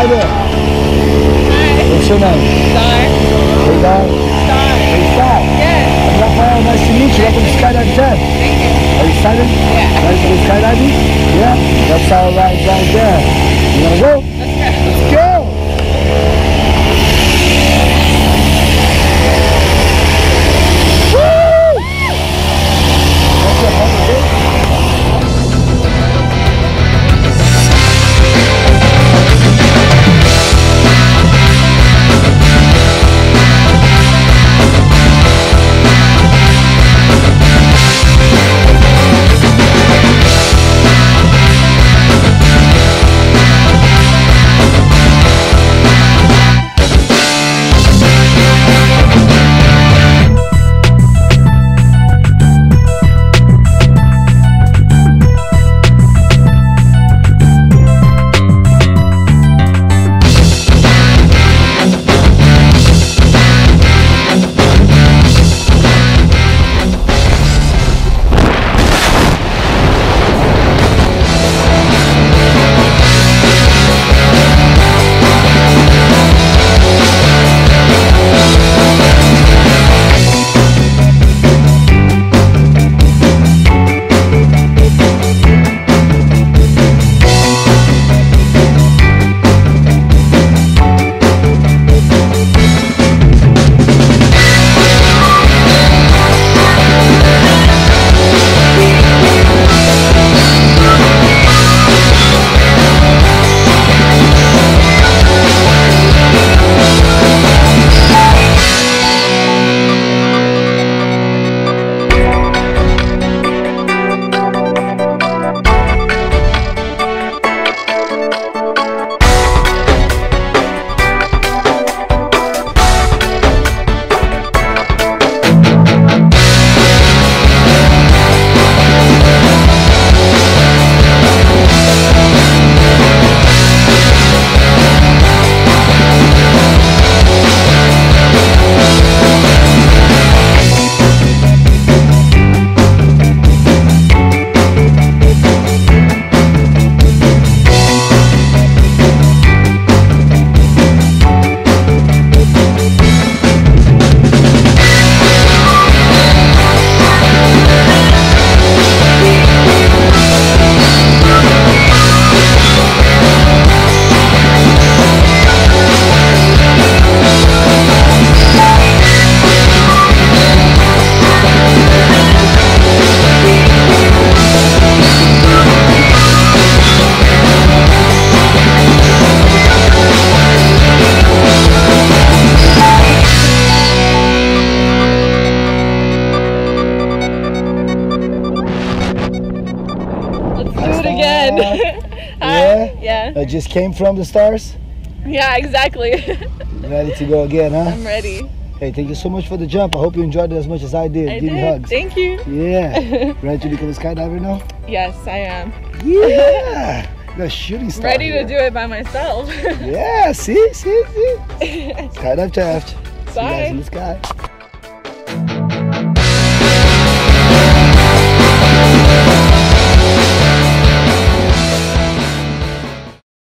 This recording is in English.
Tiger. Hi. What's your name? Star. Hey, Star. Star. Hey, Star. Yes. I'm Rafael. Nice to meet you. Welcome to Skydive Jet. Thank you. Are you excited? Yeah. Nice to be skydiving? Yeah. That's our ride right there. You want to go? Let's go. Let's go. It again. Hi. Yeah? Yeah. I just came from the stars. Yeah, exactly. Ready to go again, huh? I'm ready. Hey, thank you so much for the jump. I hope you enjoyed it as much as I did. I Give me did. hugs. Thank you. Yeah. Ready to become a skydiver now? Yes, I am. Yeah. You're shooting star. Ready to do it by myself. Yeah, see, see, see. Skydive Taft. See you guys Bye. in the sky.